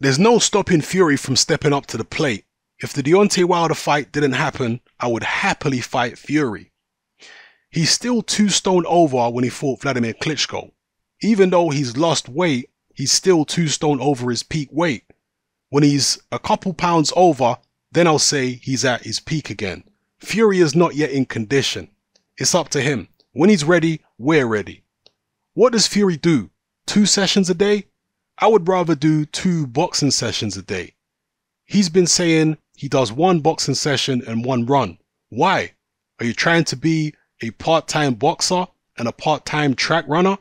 there's no stopping Fury from stepping up to the plate. If the Deontay Wilder fight didn't happen, I would happily fight Fury. He's still two stone over when he fought Wladimir Klitschko. Even though he's lost weight, he's still two stone over his peak weight. When he's a couple pounds over, then I'll say he's at his peak again. Fury is not yet in condition. It's up to him. When he's ready, we're ready. What does Fury do? Two sessions a day? I would rather do two boxing sessions a day. He's been saying he does one boxing session and one run. Why? Are you trying to be a part-time boxer and a part-time track runner?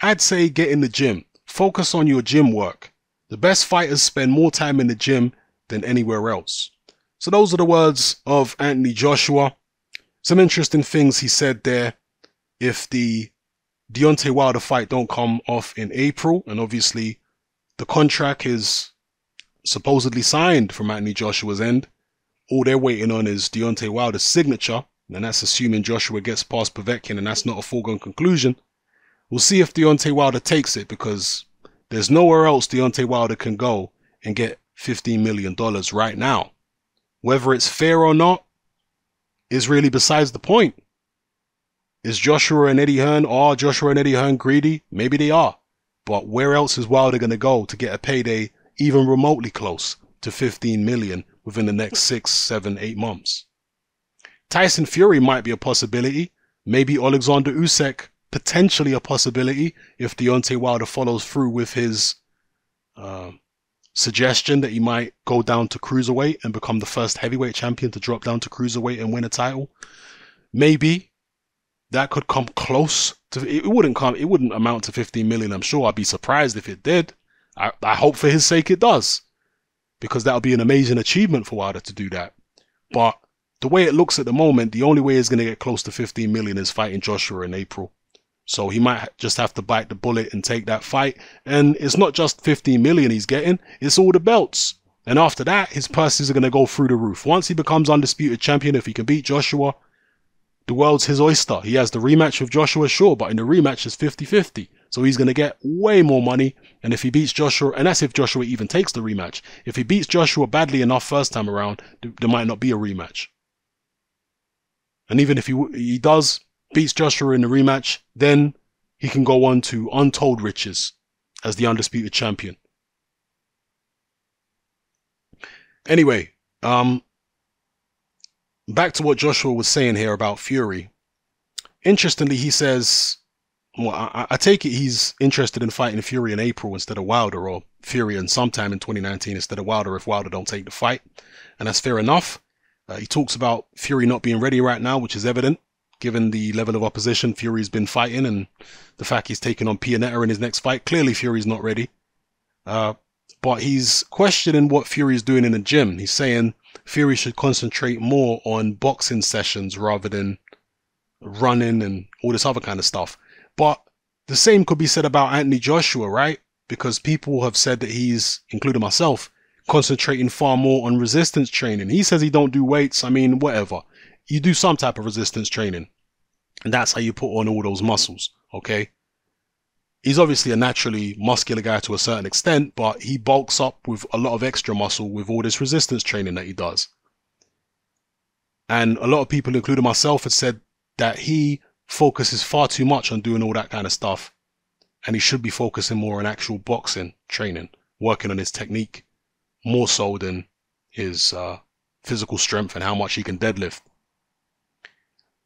I'd say get in the gym. Focus on your gym work. The best fighters spend more time in the gym than anywhere else. So those are the words of Anthony Joshua. Some interesting things he said there. If the Deontay Wilder fight don't come off in April, and obviously the contract is supposedly signed from Anthony Joshua's end. All they're waiting on is Deontay Wilder's signature, and that's assuming Joshua gets past Povetkin, and that's not a foregone conclusion. We'll see if Deontay Wilder takes it because there's nowhere else Deontay Wilder can go and get $15 million right now. Whether it's fair or not is really besides the point. Is Joshua and Eddie Hearn, are Joshua and Eddie Hearn greedy? Maybe they are. But where else is Wilder going to go to get a payday even remotely close to 15 million within the next six, seven, eight months? Tyson Fury might be a possibility. Maybe Alexander Usyk potentially a possibility if Deontay Wilder follows through with his uh, suggestion that he might go down to cruiserweight and become the first heavyweight champion to drop down to cruiserweight and win a title. Maybe that could come close to it wouldn't come it wouldn't amount to 15 million i'm sure i'd be surprised if it did. I, I hope for his sake it does because that would be an amazing achievement for wilder to do that. But the way it looks at the moment the only way he's going to get close to 15 million is fighting joshua in april. So he might just have to bite the bullet and take that fight. And it's not just 15 million he's getting it's all the belts. And after that his purses are going to go through the roof. Once he becomes undisputed champion if he can beat joshua the world's his oyster. He has the rematch with Joshua, sure, but in the rematch it's 50-50. So he's going to get way more money. And if he beats Joshua, and that's if Joshua even takes the rematch. If he beats Joshua badly enough first time around, there might not be a rematch. And even if he he does beats Joshua in the rematch, then he can go on to untold riches as the undisputed champion. Anyway, um, back to what Joshua was saying here about Fury. Interestingly, he says, well, I, I, take it he's interested in fighting Fury in April instead of Wilder, or Fury in sometime in 2019 instead of Wilder if Wilder don't take the fight, and that's fair enough. Uh, he talks about Fury not being ready right now, which is evident given the level of opposition Fury's been fighting and the fact he's taking on Pianeta in his next fight. Clearly, Fury's not ready. Uh, but he's questioning what Fury's doing in the gym. He's saying Fury should concentrate more on boxing sessions rather than running and all this other kind of stuff. But the same could be said about Anthony Joshua, right? Because people have said that he's, including myself, concentrating far more on resistance training. He says he don't do weights. I mean, whatever. You do some type of resistance training. And that's how you put on all those muscles, okay? He's obviously a naturally muscular guy to a certain extent, but he bulks up with a lot of extra muscle with all this resistance training that he does. And a lot of people, including myself, have said that he focuses far too much on doing all that kind of stuff. And he should be focusing more on actual boxing training, working on his technique, more so than his uh, physical strength and how much he can deadlift.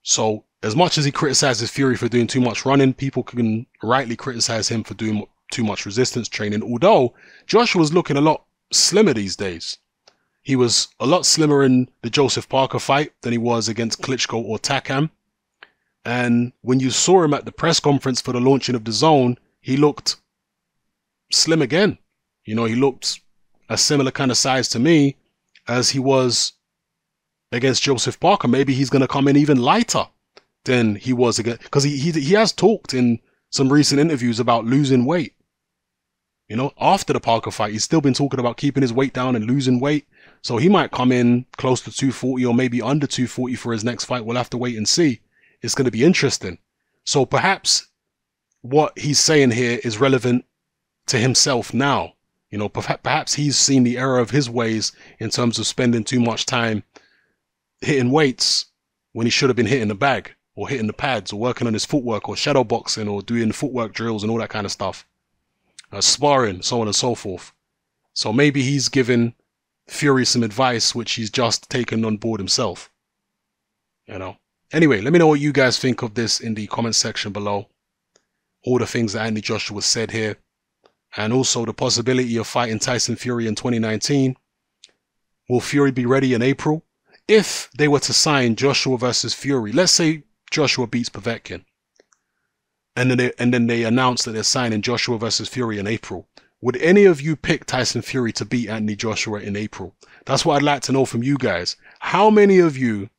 So as much as he criticizes Fury for doing too much running, people can rightly criticize him for doing too much resistance training. Although Joshua's looking a lot slimmer these days. He was a lot slimmer in the Joseph Parker fight than he was against Klitschko or Takam. And when you saw him at the press conference for the launching of DAZN, he looked slim again. You know, he looked a similar kind of size to me as he was against Joseph Parker. Maybe he's going to come in even lighter than he was again because he, he he has talked in some recent interviews about losing weight. You know, after the Parker fight, he's still been talking about keeping his weight down and losing weight. So he might come in close to 240 or maybe under 240 for his next fight. We'll have to wait and see. It's going to be interesting. So perhaps what he's saying here is relevant to himself now. You know, perhaps he's seen the error of his ways in terms of spending too much time hitting weights when he should have been hitting the bag or hitting the pads or working on his footwork or shadow boxing or doing footwork drills and all that kind of stuff. Uh, sparring, so on and so forth. So maybe he's given Fury some advice which he's just taken on board himself. You know. Anyway, let me know what you guys think of this in the comment section below. All the things that Andy Joshua said here. And also the possibility of fighting Tyson Fury in 2019. Will Fury be ready in April? If they were to sign Joshua versus Fury, let's say Joshua beats Povetkin, and then they, and then they announce that they're signing Joshua versus Fury in April. Would any of you pick Tyson Fury to beat Anthony Joshua in April? That's what I'd like to know from you guys. How many of you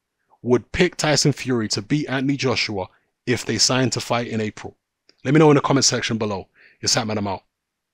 would pick Tyson Fury to beat Anthony Joshua if they signed to fight in April? Let me know in the comment section below. It's Hatman, I'm out.